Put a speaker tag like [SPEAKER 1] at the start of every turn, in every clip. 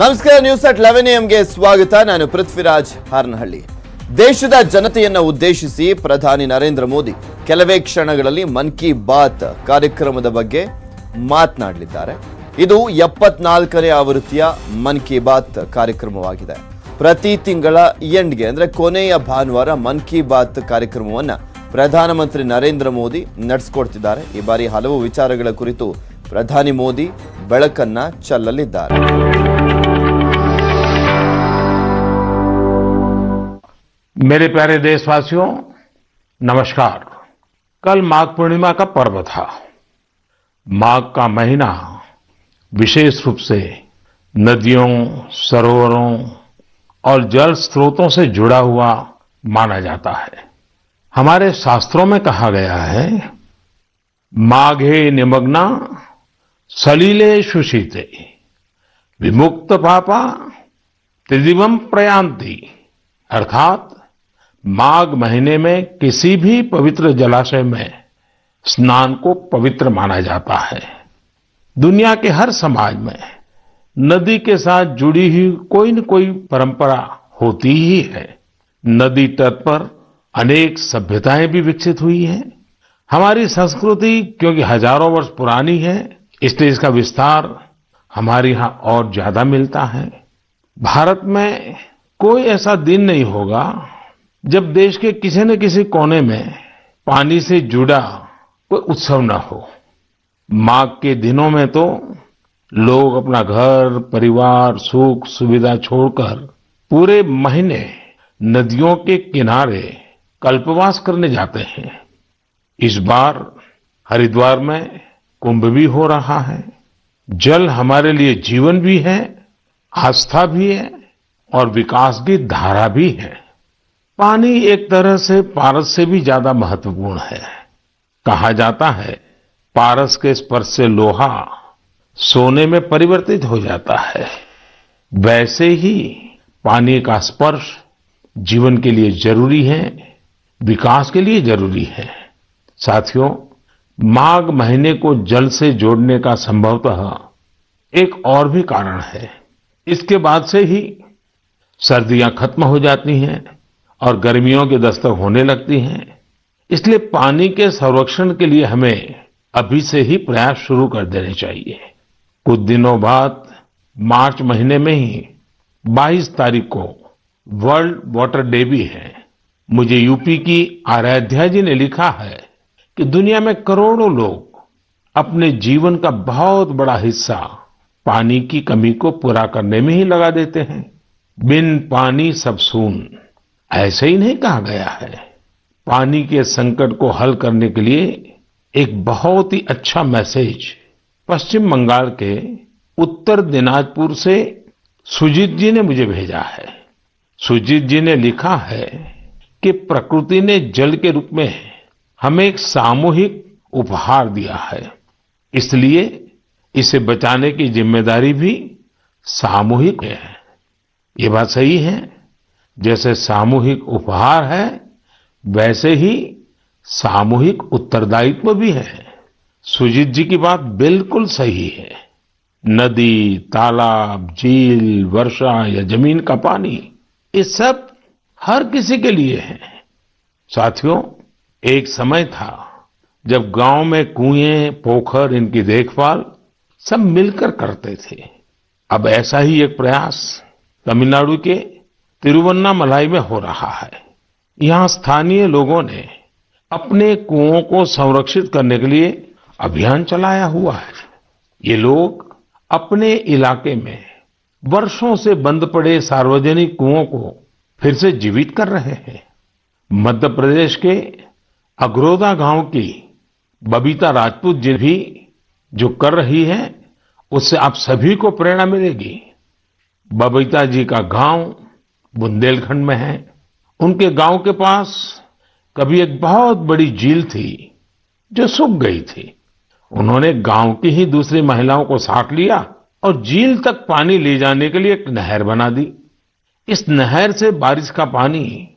[SPEAKER 1] ನಮಸ್ಕಾರ news at eleven ಎಂಗೆ ಸ್ವಾಗತ. ನಾನು ಪೃಥ್ವಿರಾಜ್ ಹಾರ್ನಹಳ್ಳಿ. ದೇಶದ ಜನತೆಯನ್ನು ಉದ್ದೇಶಿಸಿ ಪ್ರಧಾನಿ ನರೇಂದ್ರ ಮೋದಿ ಕೆಲವೇ ಕ್ಷಣಗಳಲ್ಲಿ ಮನ್ ಕಿ ಬಾತ್ ಕಾರ್ಯಕ್ರಮದ ಬಗ್ಗೆ ಮಾತನಾಡಲಿದ್ದಾರೆ. ಇದು ಎಪ್ಪತ್ನಾಲ್ಕನೇ ಆವೃತ್ತಿಯ ಮನ್ ಕಿ ಬಾತ್ ಕಾರ್ಯಕ್ರಮವಾಗಿದೆ. ಪ್ರತಿ ತಿಂಗಳ ಎಂಡ್ಗೆ ಅಂದ್ರೆ ಕೊನೆಯ ಭಾನುವಾರ ಮನ್ ಕಿ ಬಾತ್ ಕಾರ್ಯಕ್ರಮವನ್ನ ಪ್ರಧಾನಮಂತ್ರಿ ನರೇಂದ್ರ ಮೋದಿ ನಡೆಸ್ಕೊಡ್ತಿದ್ದಾರೆ. ಈ ಬಾರಿ ಹಲವು ವಿಚಾರಗಳ ಕುರಿತು ಪ್ರಧಾನಿ ಮೋದಿ ಬೆಳಕನ್ನ ಚೆಲ್ಲಲಿದ್ದಾರೆ
[SPEAKER 2] मेरे प्यारे देशवासियों नमस्कार कल माघ पूर्णिमा का पर्व था माघ का महीना विशेष रूप से नदियों सरोवरों और जल स्रोतों से जुड़ा हुआ माना जाता है हमारे शास्त्रों में कहा गया है माघे निमग्ना सलीले सुशीते, विमुक्त पापा त्रिदिवम प्रयांति अर्थात, माघ महीने में किसी भी पवित्र जलाशय में स्नान को पवित्र माना जाता है। दुनिया के हर समाज में नदी के साथ जुड़ी हुई कोई न कोई परंपरा होती ही है। नदी तट पर अनेक सभ्यताएँ भी विकसित हुई हैं। हमारी संस्कृति क्योंकि हज़ारों वर्ष पुरानी है इसलिए इसका विस्तार हमारे यहाँ और ज़्यादा मिलता है। भारत में कोई ऐसा दिन नहीं होगा जब देश के किसी न किसी कोने में पानी से जुड़ा कोई उत्सव न हो। माघ के दिनों में तो लोग अपना घर, परिवार, सुख, सुविधा छोड़कर पूरे महीने नदियों के किनारे कल्पवास करने जाते हैं। इस बार हरिद्वार में कुंभ भी हो रहा है, जल हमारे लिए जीवन भी है, आस्था भी है और विकास की धारा भी है। पानी एक तरह से पारस से भी ज़्यादा महत्वपूर्ण है। कहा जाता है, पारस के स्पर्श से लोहा सोने में परिवर्तित हो जाता है। वैसे ही पानी का स्पर्श जीवन के लिए ज़रूरी है, विकास के लिए ज़रूरी है। साथियों माघ महीने को जल से जोड़ने का संभवतः एक और भी कारण है। इसके बाद से ही सर्दियाँ खत्म हो जाती हैं और गर्मियों के दस्तक होने लगती हैं। इसलिए पानी के संरक्षण के लिए हमें अभी से ही प्रयास शुरू कर देने चाहिए। कुछ दिनों बाद मार्च महीने में ही 22 तारीख को वर्ल्ड वाटर डे भी है। मुझे यूपी की आराध्या जी ने लिखा है कि दुनिया में करोड़ों लोग अपने जीवन का बहुत बड़ा हिस्सा पानी की कमी को पूरा करने में ही लगा देते हैं। बिन पानी सब सून। ऐसे ही नहीं कहा गया है। पानी के संकट को हल करने के लिए एक बहुत ही अच्छा मैसेज पश्चिम बंगाल के उत्तर दिनाजपुर से सुजीत जी ने मुझे भेजा है। सुजीत जी ने लिखा है कि प्रकृति ने जल के रूप में हमें एक सामूहिक उपहार दिया है। इसलिए इसे बचाने की ज़िम्मेदारी भी सामूहिक है। ये बात सही है। जैसे सामूहिक उपहार है, वैसे ही सामूहिक उत्तरदायित्व भी है। सुजीत जी की बात बिल्कुल सही है। नदी, तालाब, झील, वर्षा या ज़मीन का पानी, ये सब हर किसी के लिए है। साथियों एक समय था जब गाँव में कुएँ, पोखर, इनकी देखभाल सब मिलकर करते थे। अब ऐसा ही एक प्रयास तमिलनाडु के तिरुवन्नामलाई में हो रहा है। यहाँ स्थानीय लोगों ने अपने कुओं को संरक्षित करने के लिए अभियान चलाया हुआ है। ये लोग अपने इलाके में वर्षों से बंद पड़े सार्वजनिक कुओं को फिर से जीवित कर रहे हैं। मध्य प्रदेश के अग्रोदा गाँव की बबीता राजपूत जी भी जो कर रही है, उससे आप सभी को प्रेरणा मिलेगी। बबीता जी का गाँव बुंदेलखंड में है। उनके गाँव के पास कभी एक बहुत बड़ी झील थी जो सूख गई थी। उन्होंने गाँव की ही दूसरी महिलाओं को साथ लिया और झील तक पानी ले जाने के लिए एक नहर बना दी। इस नहर से बारिश का पानी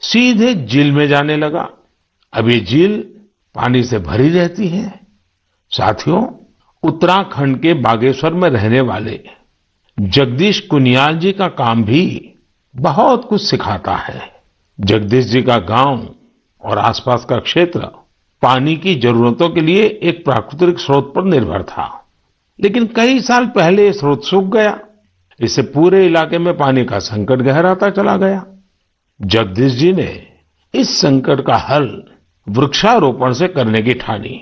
[SPEAKER 2] सीधे झील में जाने लगा। अब ये झील पानी से भरी रहती है। साथियों, उत्तराखंड के बागेश्वर में रहने वाले जगदीश कुनियाल जी का काम भी बहुत कुछ सिखाता है। जगदीश जी का गाँव और आसपास का क्षेत्र पानी की जरूरतों के लिए एक प्राकृतिक स्रोत पर निर्भर था। लेकिन कई साल पहले ये स्रोत सूख गया। इससे पूरे इलाके में पानी का संकट गहराता चला गया। जगदीश जी ने इस संकट का हल वृक्षारोपण से करने की ठानी।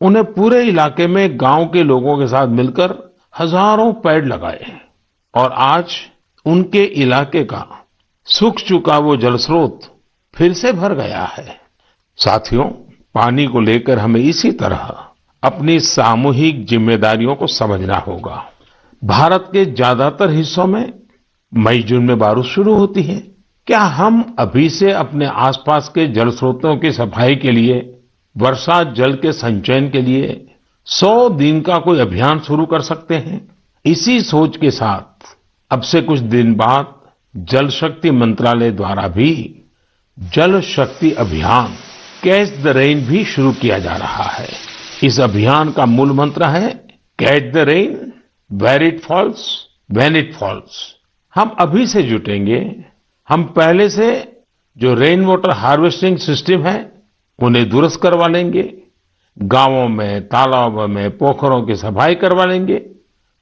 [SPEAKER 2] उन्हें पूरे इलाके में गाँव के लोगों के साथ मिलकर हज़ारों पेड़ लगाए। और आज उनके इलाके का सूख चुका वो जल स्रोत फिर से भर गया है। साथियों, पानी को लेकर हमें इसी तरह अपनी सामूहिक जिम्मेदारियों को समझना होगा। भारत के ज़्यादातर हिस्सों में मई जून में बारिश शुरू होती है। क्या हम अभी से अपने आसपास के जल स्रोतों की सफ़ाई के लिए, वर्षा जल के संचयन के लिए 100 दिन का कोई अभियान शुरू कर सकते हैं? इसी सोच के साथ, अब से कुछ दिन बाद जल शक्ति मंत्रालय द्वारा भी जल शक्ति अभियान, कैच द रेन भी शुरू किया जा रहा है। इस अभियान का मूल मंत्र है, catch the rain, where it falls, when it falls. हम अभी से जुटेंगे हम पहले से जो रेन वाटर हार्वेस्टिंग सिस्टम है, उन्हें दुरुस्त करवा लेंगे, गाँवों में, तालाबों में, पोखरों की सफ़ाई करवा लेंगे,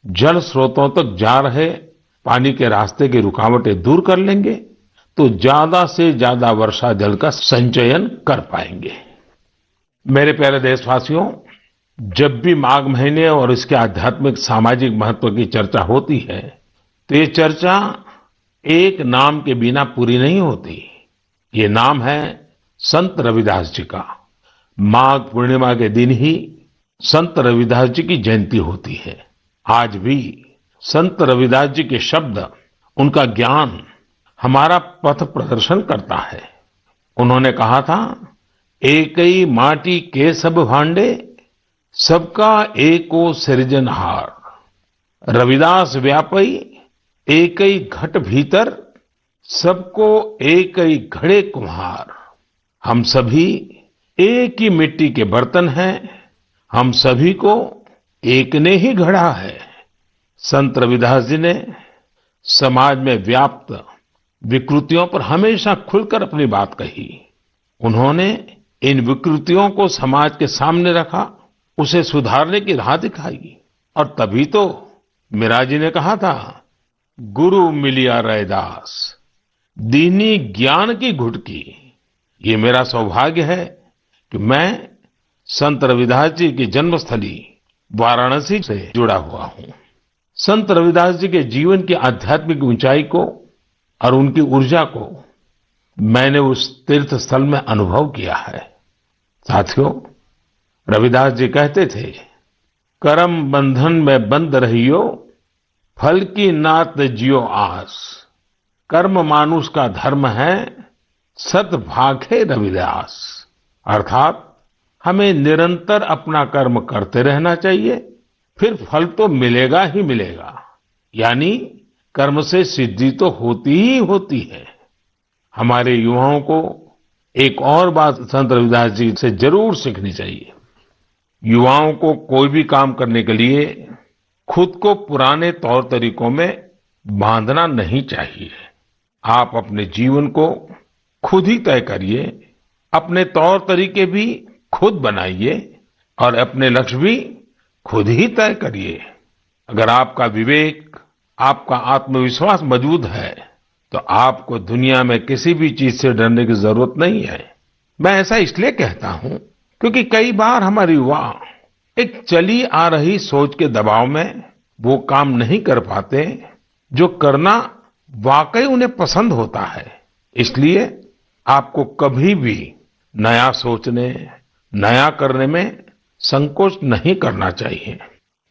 [SPEAKER 2] जल स्रोतों तक जा रहे पानी के रास्ते की रुकावटें दूर कर लेंगे तो ज़्यादा से ज़्यादा वर्षा जल का संचयन कर पाएँगे। मेरे प्यारे देशवासियों, जब भी माघ महीने और इसके आध्यात्मिक सामाजिक महत्व की चर्चा होती है तो ये चर्चा एक नाम के बिना पूरी नहीं होती। ये नाम है संत रविदास जी का। माघ पूर्णिमा के दिन ही संत रविदास जी की जयंती होती है। आज भी संत रविदास जी के शब्द, उनका ज्ञान हमारा पथ प्रदर्शन करता है। उन्होंने कहा था, एक ही माटी के सब भांडे, सबका एको सृजनहार। रविदास व्यापई एक ही घट भीतर, सबको एक ही घड़े कुम्हार। हम सभी एक ही मिट्टी के बर्तन हैं, हम सभी को एक ने ही घड़ा है। संत रविदास जी ने समाज में व्याप्त विकृतियों पर हमेशा खुलकर अपनी बात कही। उन्होंने इन विकृतियों को समाज के सामने रखा, उसे सुधारने की राह दिखाई। और तभी तो मीरा जी ने कहा था गुरु मिलिया रैदास, दीनी ज्ञान की घुटकी। ये मेरा सौभाग्य है कि मैं संत रविदास जी की जन्मस्थली वाराणसी से जुड़ा हुआ हूँ। संत रविदास जी के जीवन की आध्यात्मिक ऊंचाई को और उनकी ऊर्जा को मैंने उस तीर्थ स्थल में अनुभव किया है। साथियों रविदास जी कहते थे, करम बंधन में बंद रहियो फल की नात जियो आस। कर्म मानुष का धर्म है, सत भाखे रविदास। अर्थात, हमें निरंतर अपना कर्म करते रहना चाहिए, फिर फल तो मिलेगा ही मिलेगा। यानी, कर्म से सिद्धि तो होती ही होती है। हमारे युवाओं को एक और बात संत रविदास जी से ज़रूर सीखनी चाहिए। युवाओं को कोई भी काम करने के लिए खुद को पुराने तौर तरीकों में बांधना नहीं चाहिए। आप अपने जीवन को खुद ही तय करिए, अपने तौर तरीके भी खुद बनाइए और अपने लक्ष्य भी खुद ही तय करिए। अगर आपका विवेक, आपका आत्मविश्वास मज़बूत है तो आपको दुनिया में किसी भी चीज़ से डरने की ज़रूरत नहीं है। मैं ऐसा इसलिए कहता हूँ क्योंकि कई बार हमारे युवा एक चली आ रही सोच के दबाव में वो काम नहीं कर पाते, जो करना वाकई उन्हें पसंद होता है। इसलिए आपको कभी भी नया सोचने, नया करने में संकोच नहीं करना चाहिए।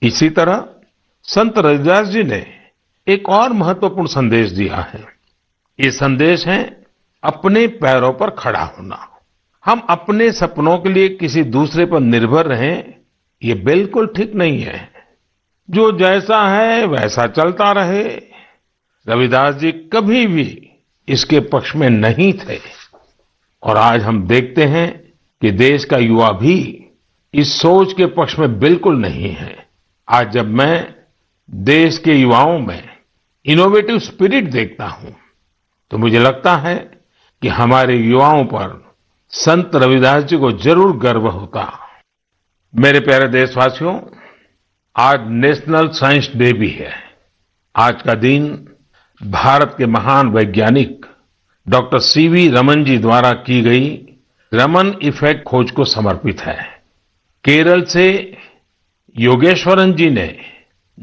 [SPEAKER 2] इसी तरह संत रविदास जी ने एक और महत्वपूर्ण संदेश दिया है। ये संदेश है, अपने पैरों पर खड़ा होना। हम अपने सपनों के लिए किसी दूसरे पर निर्भर रहें ये बिल्कुल ठीक नहीं है। जो जैसा है, वैसा चलता रहे। रविदास जी कभी भी इसके पक्ष में नहीं थे। और आज हम देखते हैं कि देश का युवा भी इस सोच के पक्ष में बिल्कुल नहीं है। आज जब मैं देश के युवाओं में इनोवेटिव स्पिरिट देखता हूँ तो मुझे लगता है कि हमारे युवाओं पर संत रविदास जी को ज़रूर गर्व होता। मेरे प्यारे देशवासियों, आज नेशनल साइंस डे भी है। आज का दिन भारत के महान वैज्ञानिक डॉक्टर सीवी रमन जी द्वारा की गई रमन इफ़ेक्ट खोज को समर्पित है। केरल से योगेश्वरन जी ने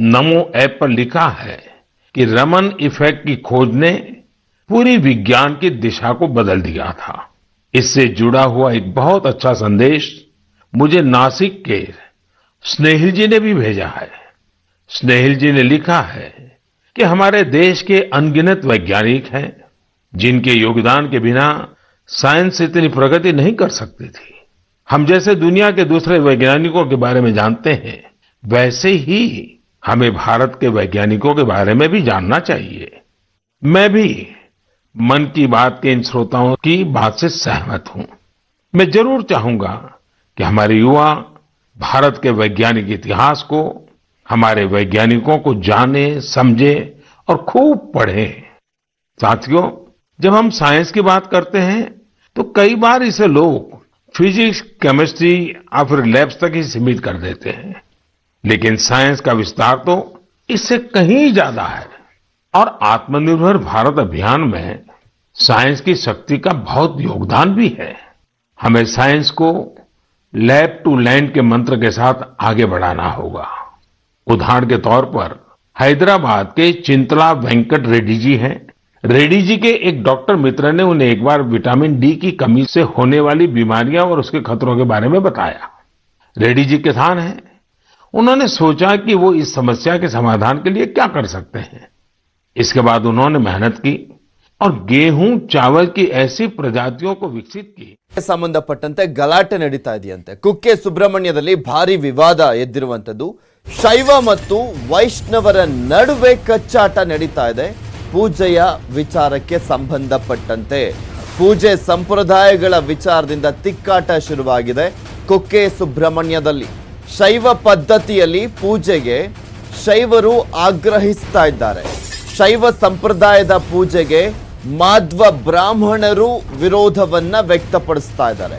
[SPEAKER 2] नमो ऐप पर लिखा है कि रमन इफ़ेक्ट की खोज ने पूरी विज्ञान की दिशा को बदल दिया था। इससे जुड़ा हुआ एक बहुत अच्छा संदेश मुझे नासिक के स्नेहिल जी ने भी भेजा है। स्नेहिल जी ने लिखा है कि हमारे देश के अनगिनत वैज्ञानिक हैं, जिनके योगदान के बिना साइंस इतनी प्रगति नहीं कर सकती थी। हम जैसे दुनिया के दूसरे वैज्ञानिकों के बारे में जानते हैं, वैसे ही हमें भारत के वैज्ञानिकों के बारे में भी जानना चाहिए। मैं भी मन की बात के इन श्रोताओं की बात से सहमत हूँ। मैं ज़रूर चाहूँगा कि हमारे युवा भारत के वैज्ञानिक इतिहास को, हमारे वैज्ञानिकों को जाने, समझे और खूब पढ़े। साथियों, जब हम साइंस की बात करते हैं तो कई बार इसे लोग फिजिक्स, केमिस्ट्री या फिर लैब्स तक ही सीमित कर देते हैं। लेकिन साइंस का विस्तार तो इससे कहीं ज़्यादा है। और आत्मनिर्भर भारत अभियान में साइंस की शक्ति का बहुत योगदान भी है। हमें साइंस को लैब टू लैंड के मंत्र के साथ आगे बढ़ाना होगा। उदाहरण के तौर पर, हैदराबाद के चिंतला वेंकट रेड्डी जी हैं। रेड्डी जी के एक डॉक्टर मित्र ने उन्हें एक बार विटामिन डी की कमी से होने वाली बीमारियाँ और उसके खतरों के बारे में बताया। रेड्डी जी किसान हैं। उन्होंने सोचा कि वो इस समस्या के समाधान के लिए क्या कर सकते हैं। इसके बाद उन्होंने मेहनत की। और गेहूं चावल की ऐसी प्रजातियों को विकसित की
[SPEAKER 1] ಸಂಬಂಧಪಟ್ಟಂತೆ ಗಲಾಟೆ ನಡೀತಾ ಇದೆಯಂತೆ ಕುಕ್ಕೆ ಸುಬ್ರಹ್ಮಣ್ಯದಲ್ಲಿ ಭಾರಿ ವಿವಾದ ಎದ್ದಿರುವಂತದ್ದು ಶೈವ ಮತ್ತು ವೈಷ್ಣವರ ನಡುವೆ ಕಚ್ಚಾಟ ನಡೀತಾ ಇದೆ ಪೂಜೆಯ ವಿಚಾರಕ್ಕೆ ಸಂಬಂಧಪಟ್ಟಂತೆ ಪೂಜೆ ಸಂಪ್ರದಾಯಗಳ ವಿಚಾರದಿಂದ ತಿಕ್ಕಾಟ ಶುರುವಾಗಿದೆ ಕುಕ್ಕೆ ಸುಬ್ರಹ್ಮಣ್ಯದಲ್ಲಿ ಶೈವ ಪದ್ಧತಿಯಲ್ಲಿ ಪೂಜೆಗೆ ಶೈವರು ಆಗ್ರಹಿಸ್ತಾ ಇದ್ದಾರೆ ಶೈವ ಸಂಪ್ರದಾಯದ ಪೂಜೆಗೆ ಮಾಧ್ವ ಬ್ರಾಹ್ಮಣರು ವಿರೋಧವನ್ನ ವ್ಯಕ್ತಪಡಿಸ್ತಾ ಇದ್ದಾರೆ.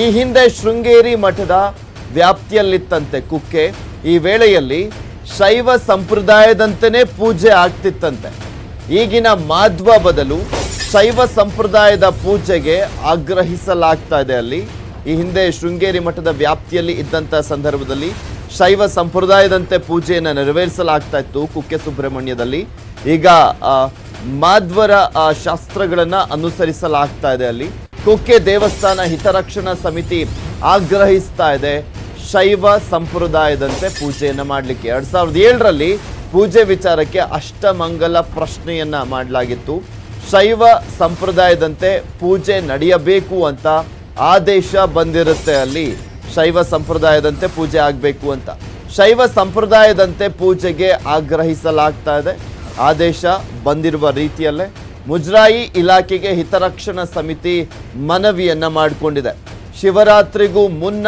[SPEAKER 1] ಈ ಹಿಂದೆ ಶೃಂಗೇರಿ ಮಠದ ವ್ಯಾಪ್ತಿಯಲ್ಲಿತ್ತಂತೆ ಕುಕ್ಕೆ. ಈ ವೇಳೆಯಲ್ಲಿ ಶೈವ ಸಂಪ್ರದಾಯದಂತೆಯೇ ಪೂಜೆ ಆಗ್ತಿತ್ತಂತೆ. ಈಗಿನ ಮಾಧ್ವ ಬದಲು ಶೈವ ಸಂಪ್ರದಾಯದ ಪೂಜೆಗೆ ಆಗ್ರಹಿಸಲಾಗ್ತಾ ಇದೆ ಅಲ್ಲಿ. ಈ ಹಿಂದೆ ಶೃಂಗೇರಿ ಮಠದ ವ್ಯಾಪ್ತಿಯಲ್ಲಿ ಇದ್ದಂಥ ಸಂದರ್ಭದಲ್ಲಿ ಶೈವ ಸಂಪ್ರದಾಯದಂತೆ ಪೂಜೆಯನ್ನು ನೆರವೇರಿಸಲಾಗ್ತಾ ಇತ್ತು ಕುಕ್ಕೆ ಸುಬ್ರಹ್ಮಣ್ಯದಲ್ಲಿ. ಈಗ ಮಾಧ್ವರ ಶಾಸ್ತ್ರಗಳನ್ನ ಅನುಸರಿಸಲಾಗ್ತಾ ಇದೆ ಅಲ್ಲಿ. ಕುಕ್ಕೆ ದೇವಸ್ಥಾನ ಹಿತರಕ್ಷಣಾ ಸಮಿತಿ ಆಗ್ರಹಿಸ್ತಾ ಇದೆ. ಶೈವ ಸಂಪ್ರದಾಯದಂತೆ ಪೂಜೆಯನ್ನು ಮಾಡಲಿಕ್ಕೆ. ಎರಡು ಸಾವಿರದ ಏಳರಲ್ಲಿ ಪೂಜೆ ವಿಚಾರಕ್ಕೆ ಅಷ್ಟಮಂಗಲ ಪ್ರಶ್ನೆಯನ್ನ ಮಾಡಲಾಗಿತ್ತು. ಶೈವ ಸಂಪ್ರದಾಯದಂತೆ ಪೂಜೆ ನಡೆಯಬೇಕು ಅಂತ ಆದೇಶ ಬಂದಿರುತ್ತೆ ಅಲ್ಲಿ. ಶೈವ ಸಂಪ್ರದಾಯದಂತೆ ಪೂಜೆ ಆಗಬೇಕು ಅಂತ. ಶೈವ ಸಂಪ್ರದಾಯದಂತೆ ಪೂಜೆಗೆ ಆಗ್ರಹಿಸಲಾಗ್ತಾ ಇದೆ. ಆದೇಶ ಬಂದಿರುವ ರೀತಿಯಲ್ಲೇ ಮುಜರಾಯಿ ಇಲಾಖೆಗೆ ಹಿತರಕ್ಷಣಾ ಸಮಿತಿ ಮನವಿಯನ್ನ ಮಾಡಿಕೊಂಡಿದೆ. ಶಿವರಾತ್ರಿಗೂ ಮುನ್ನ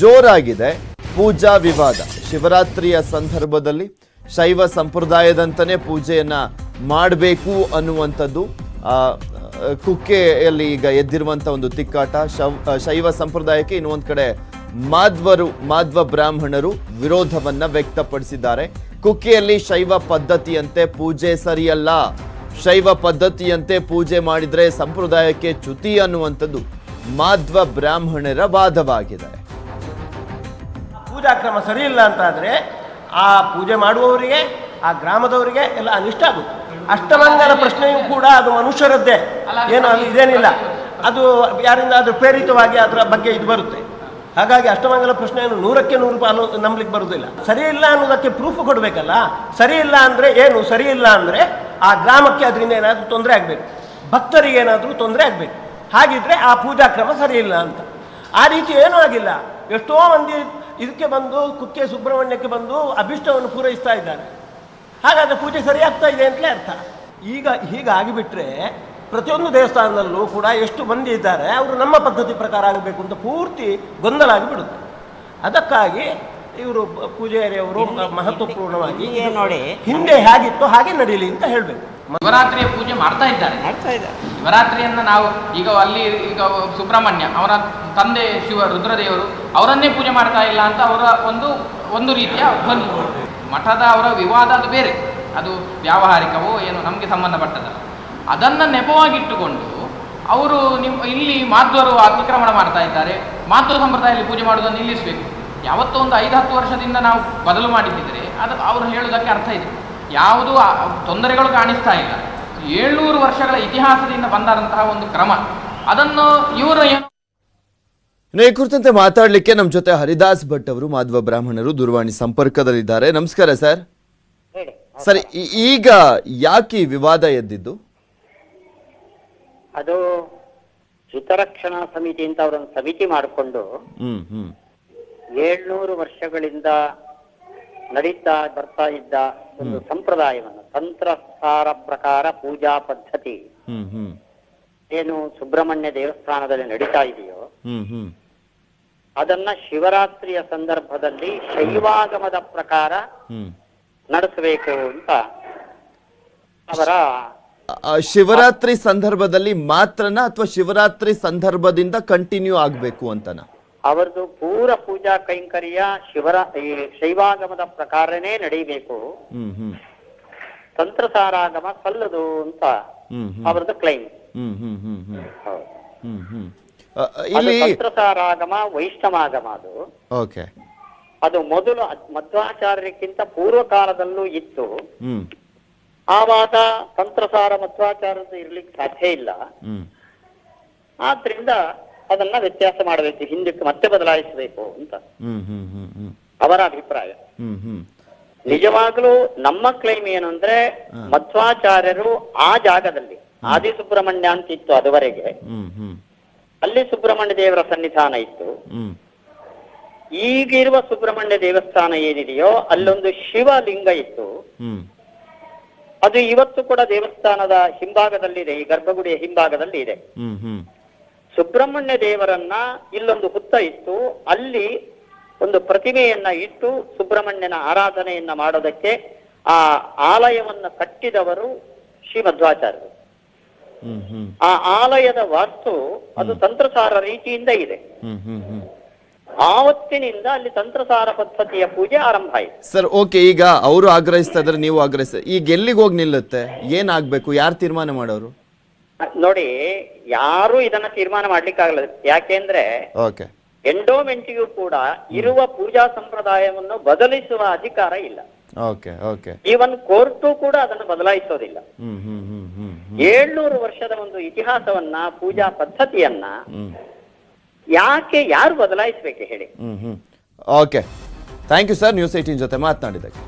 [SPEAKER 1] ಜೋರಾಗಿದೆ ಪೂಜಾ ವಿವಾದ. ಶಿವರಾತ್ರಿಯ ಸಂದರ್ಭದಲ್ಲಿ ಶೈವ ಸಂಪ್ರದಾಯದಂತನೇ ಪೂಜೆಯನ್ನ ಮಾಡಬೇಕು ಅನ್ನುವಂಥದ್ದು ಕುಕ್ಕೆಯಲ್ಲಿ ಈಗ ಎದ್ದಿರುವಂಥ ಒಂದು ತಿಕ್ಕಾಟ. ಶವ್ ಶೈವ ಸಂಪ್ರದಾಯಕ್ಕೆ ಇನ್ನೊಂದು ಕಡೆ ಮಾಧ್ವರು, ಮಾಧ್ವ ಬ್ರಾಹ್ಮಣರು ವಿರೋಧವನ್ನ ವ್ಯಕ್ತಪಡಿಸಿದ್ದಾರೆ. ಕುಕ್ಕೆಯಲ್ಲಿ ಶೈವ ಪದ್ಧತಿಯಂತೆ ಪೂಜೆ ಸರಿಯಲ್ಲ. ಶೈವ ಪದ್ಧತಿಯಂತೆ ಪೂಜೆ ಮಾಡಿದರೆ ಸಂಪ್ರದಾಯಕ್ಕೆ ಚ್ಯುತಿ ಅನ್ನುವಂಥದ್ದು. ಮಾಧ್ವ ಬ್ರಾಹ್ಮಣರ ವಾದವಾಗಿದೆ.
[SPEAKER 3] ಪೂಜಾ ಕ್ರಮ ಸರಿಯಿಲ್ಲ ಇಲ್ಲ ಅಂತಾದರೆ ಆ ಪೂಜೆ ಮಾಡುವವರಿಗೆ, ಆ ಗ್ರಾಮದವರಿಗೆ ಎಲ್ಲ ಅನಿಷ್ಟ ಆಗುತ್ತೆ. ಅಷ್ಟಮಂಗಲ ಪ್ರಶ್ನೆಯೂ ಕೂಡ ಅದು ಮನುಷ್ಯರದ್ದೇ. ಏನು, ಅದು ಇದೇನಿಲ್ಲ. ಅದು ಯಾರಿಂದ ಅದು ಪ್ರೇರಿತವಾಗಿ ಅದರ ಬಗ್ಗೆ ಇದು ಬರುತ್ತೆ. ಹಾಗಾಗಿ ಅಷ್ಟಮಂಗಲ ಪ್ರಶ್ನೆಯನ್ನು ನೂರಕ್ಕೆ ನೂರು ರೂಪಾಯಿ ನಂಬಲಿಕ್ಕೆ ಬರುವುದಿಲ್ಲ ಸರಿ ಇಲ್ಲ ಅನ್ನೋದಕ್ಕೆ ಪ್ರೂಫ್ ಕೊಡಬೇಕಲ್ಲ? ಸರಿ ಇಲ್ಲ ಅಂದರೆ ಏನು? ಸರಿ ಇಲ್ಲ ಅಂದರೆ ಆ ಗ್ರಾಮಕ್ಕೆ ಅದರಿಂದ ಏನಾದರೂ ತೊಂದರೆ ಆಗಬೇಕು. ಭಕ್ತರಿಗೆ ಏನಾದರೂ ತೊಂದರೆ ಆಗಬೇಕು. ಹಾಗಿದ್ರೆ ಆ ಪೂಜಾ ಕ್ರಮ ಸರಿ ಇಲ್ಲ ಅಂತ. ಆ ರೀತಿ ಏನೂ ಆಗಿಲ್ಲ. ಎಷ್ಟೋ ಮಂದಿ ಇದಕ್ಕೆ ಬಂದು ಕುಕ್ಕೆ ಸುಬ್ರಹ್ಮಣ್ಯಕ್ಕೆ ಬಂದು ಅಭಿಷ್ಟವನ್ನು ಪೂರೈಸ್ತಾ ಇದ್ದಾರೆ. ಹಾಗಾದ್ರೆ ಪೂಜೆ ಸರಿಯಾಗ್ತಾ ಇದೆ ಅಂತಲೇ ಅರ್ಥ. ಈಗ ಹೀಗಾಗಿಬಿಟ್ರೆ ಪ್ರತಿಯೊಂದು ದೇವಸ್ಥಾನದಲ್ಲೂ ಕೂಡ ಎಷ್ಟು ಮಂದಿ ಇದ್ದಾರೆ ಅವರು ನಮ್ಮ ಪದ್ಧತಿ ಪ್ರಕಾರ ಆಗಬೇಕು ಅಂತ ಪೂರ್ತಿ ಗೊಂದಲ ಆಗಿಬಿಡುತ್ತೆ. ಅದಕ್ಕಾಗಿ ಇವರು ಪೂಜಾರಿಯವರು ಮಹತ್ವಪೂರ್ಣವಾಗಿ
[SPEAKER 4] ನೋಡಿ
[SPEAKER 3] ಹಿಂದೆ ಹೇಗಿತ್ತು ಹಾಗೆ ನಡೀಲಿ ಅಂತ ಹೇಳಬೇಕು.
[SPEAKER 5] ಶಿವರಾತ್ರಿಯ ಪೂಜೆ ಮಾಡ್ತಾ ಇದ್ದಾರೆ.
[SPEAKER 4] ಮಾಡ್ತಾ ಇದ್ದಾರೆ.
[SPEAKER 5] ಶಿವರಾತ್ರಿಯನ್ನ ನಾವು ಈಗ ಅಲ್ಲಿ ಈಗ ಸುಬ್ರಹ್ಮಣ್ಯ ಅವರ ತಂದೆ ಶಿವ ರುದ್ರದೇವರು ಅವರನ್ನೇ ಪೂಜೆ ಮಾಡ್ತಾ ಇಲ್ಲ ಅಂತ ಅವರ ಒಂದು ಒಂದು ರೀತಿಯ ಬಂದು ಮಠದ ಅವರ ವಿವಾದ ಅದು ಬೇರೆ. ಅದು ವ್ಯಾವಹಾರಿಕವೋ ಏನು ನಮಗೆ ಸಂಬಂಧಪಟ್ಟದಲ್ಲ ಅದನ್ನು ನೆಪವಾಗಿಟ್ಟುಕೊಂಡು ಅವರು ನಿಮ್ಮ ಇಲ್ಲಿ ಮಾಧ್ವರು ಅತಿಕ್ರಮಣ ಮಾಡ್ತಾ ಇದ್ದಾರೆ. ಮಾಧ್ವ ಸಂಪ್ರದಾಯದಲ್ಲಿ ಪೂಜೆ ಮಾಡೋದನ್ನು ನಿಲ್ಲಿಸಬೇಕು. ಯಾವತ್ತೋ ಒಂದು ಐದು ಹತ್ತು ವರ್ಷದಿಂದ ನಾವು ಬದಲು ಮಾಡಿದ್ದಿದ್ರೆ ಅದು ಅವರು ಹೇಳುವುದಕ್ಕೆ ಅರ್ಥ ಇದೆ. ಯಾವುದೂ ತೊಂದರೆಗಳು ಕಾಣಿಸ್ತಾ ಇಲ್ಲ. ಏಳ್ನೂರು ವರ್ಷಗಳ ಇತಿಹಾಸದಿಂದ ಬಂದಂತಹ ಒಂದು ಕ್ರಮ. ಅದನ್ನು ಇವರು
[SPEAKER 1] ಈ ಕುರಿತಂತೆ ಮಾತಾಡಲಿಕ್ಕೆ ನಮ್ಮ ಜೊತೆ ಹರಿದಾಸ್ ಭಟ್ ಅವರು ಮಾಧ್ವ ಬ್ರಾಹ್ಮಣರು ದೂರವಾಣಿ ಸಂಪರ್ಕದಲ್ಲಿದ್ದಾರೆ. ನಮಸ್ಕಾರ ಸರಿ. ಸರ್ ಈಗ ಯಾಕೆ ವಿವಾದ ಎದ್ದಿದ್ದು?
[SPEAKER 4] ಅದು ಹಿತರಕ್ಷಣಾ ಸಮಿತಿ ಅಂತ ಅವರೊಂದು ಸಮಿತಿ ಮಾಡಿಕೊಂಡು ಏಳ್ನೂರು ವರ್ಷಗಳಿಂದ ನಡೀತಾ ಬರ್ತಾ ಇದ್ದ ಒಂದು ಸಂಪ್ರದಾಯವನ್ನು ತಂತ್ರಸಾರ ಪ್ರಕಾರ ಪೂಜಾ ಪದ್ಧತಿ. ಏನು ಸುಬ್ರಹ್ಮಣ್ಯ ದೇವಸ್ಥಾನದಲ್ಲಿ ನಡೀತಾ ಇದೆಯೋ ಅದನ್ನ ಶಿವರಾತ್ರಿಯ ಸಂದರ್ಭದಲ್ಲಿ ಶೈವಾಗಮದ ಪ್ರಕಾರ ನಡೆಸಬೇಕು ಅಂತ ಅವರ
[SPEAKER 1] ಶಿವರಾತ್ರಿ ಸಂದರ್ಭದಲ್ಲಿ ಮಾತ್ರನ ಅಥವಾ ಶಿವರಾತ್ರಿ ಸಂದರ್ಭದಿಂದ ಕಂಟಿನ್ಯೂ ಆಗ್ಬೇಕು ಅಂತನಾ?
[SPEAKER 4] ಅವರದು ಪೂರ ಪೂಜಾ ಕೈಂಕರ್ಯ ಶಿವರ ಈ ಶೈವಾಗಮದ ಪ್ರಕಾರನೇ ನಡೀಬೇಕು. ತಂತ್ರಸಾರಾಗಮ ಸಲ್ಲದು ಅಂತ ಅವರದ್ದು ಕ್ಲೈಮ್
[SPEAKER 1] ಇಲ್ಲಿ
[SPEAKER 4] ತಂತ್ರಸಾರಾಗಮ ವೈಷ್ಣವಾಗಮ ಅದು.
[SPEAKER 1] ಓಕೆ
[SPEAKER 4] ಅದು ಮೊದಲು ಮಧ್ವಾಚಾರ್ಯಕ್ಕಿಂತ ಪೂರ್ವ ಕಾಲದಲ್ಲೂ ಇತ್ತು ಆವಾಗ ತಂತ್ರಸಾರ ಮಧ್ವಾಚಾರದ ಇರ್ಲಿಕ್ಕೆ ಸಾಧ್ಯ ಇಲ್ಲ. ಆದ್ರಿಂದ ಅದನ್ನ ವ್ಯತ್ಯಾಸ ಮಾಡಬೇಕು ಹಿಂದಕ್ಕೆ ಮತ್ತೆ ಬದಲಾಯಿಸಬೇಕು ಅಂತ. ಅವರ ಅಭಿಪ್ರಾಯ. ನಿಜವಾಗ್ಲೂ ನಮ್ಮ ಕ್ಲೈಮ್ ಏನು ಅಂದ್ರೆ ಮಧ್ವಾಚಾರ್ಯರು ಆ ಜಾಗದಲ್ಲಿ ಆದಿ ಸುಬ್ರಹ್ಮಣ್ಯ ಅಂತ ಇತ್ತು ಅದುವರೆಗೆ. ಅಲ್ಲಿ ಸುಬ್ರಹ್ಮಣ್ಯ ದೇವರ ಸನ್ನಿಧಾನ ಇತ್ತು. ಈಗಿರುವ ಸುಬ್ರಹ್ಮಣ್ಯ ದೇವಸ್ಥಾನ ಏನಿದೆಯೋ ಅಲ್ಲೊಂದು ಶಿವಲಿಂಗ ಇತ್ತು. ಅದು ಇವತ್ತು ಕೂಡ ದೇವಸ್ಥಾನದ ಹಿಂಭಾಗದಲ್ಲಿದೆ ಈ ಗರ್ಭಗುಡಿಯ ಹಿಂಭಾಗದಲ್ಲಿ ಇದೆ.
[SPEAKER 1] ಹ್ಮ್ ಹ್ಮ್.
[SPEAKER 4] ಸುಬ್ರಹ್ಮಣ್ಯ ದೇವರನ್ನ ಇಲ್ಲೊಂದು ಹುತ್ತ ಇತ್ತು ಅಲ್ಲಿ ಒಂದು ಪ್ರತಿಮೆಯನ್ನ ಇಟ್ಟು ಸುಬ್ರಹ್ಮಣ್ಯನ ಆರಾಧನೆಯನ್ನ ಮಾಡೋದಕ್ಕೆ ಆ ಆಲಯವನ್ನ ಕಟ್ಟಿದವರು ಶ್ರೀ ಮಧ್ವಾಚಾರ್ಯರು
[SPEAKER 1] ಹ್ಮ್ ಹ್ಮ್.
[SPEAKER 4] ಆ ಆಲಯದ ವಾಸ್ತು ಅದು ತಂತ್ರಸಾರ ರೀತಿಯಿಂದ ಇದೆ. ಆವತ್ತಿನಿಂದ ಅಲ್ಲಿ ತಂತ್ರಸಾರ ಪದ್ಧತಿಯ ಪೂಜೆ ಆರಂಭ ಆಯಿತು.
[SPEAKER 1] ಸರ್ ಓಕೆ ಈಗ ಅವರು ಆಗ್ರಹಿಸ್ತಾ ಇದ್ರೆ ನೀವು ಆಗ್ರಹಿಸ್ತಾ ಈಗ ಎಲ್ಲಿಗೆ ಹೋಗಿ ನಿಲ್ಲುತ್ತೆ? ಏನಾಗ್ಬೇಕು ಯಾರು ತೀರ್ಮಾನ ಮಾಡೋರು?
[SPEAKER 4] ನೋಡಿ ಯಾರು ಇದನ್ನ ತೀರ್ಮಾನ ಮಾಡ್ಲಿಕ್ಕಾಗಲ್ಲ. ಯಾಕೆಂದ್ರೆ
[SPEAKER 1] ಓಕೆ
[SPEAKER 4] ಎಂಡೋಮೆಂಟಿಗೂ ಕೂಡ ಇರುವ ಪೂಜಾ ಸಂಪ್ರದಾಯವನ್ನು ಬದಲಿಸುವ ಅಧಿಕಾರ ಇಲ್ಲ.
[SPEAKER 1] ಓಕೆ ಓಕೆ
[SPEAKER 4] ಈವನ್ ಕೋರ್ಟು ಕೂಡ ಅದನ್ನು ಬದಲಾಯಿಸೋದಿಲ್ಲ. ಏಳ್ನೂರು ವರ್ಷದ ಒಂದು ಇತಿಹಾಸವನ್ನ ಪೂಜಾ ಪದ್ಧತಿಯನ್ನ ಯಾಕೆ ಯಾರು ಬದಲಾಯಿಸ್ಬೇಕು ಹೇಳಿ?
[SPEAKER 1] Hmm hmm. Okay thank you sir news eighteen ಜೊತೆ ಮಾತನಾಡಿದ್ದಕ್ಕೆ.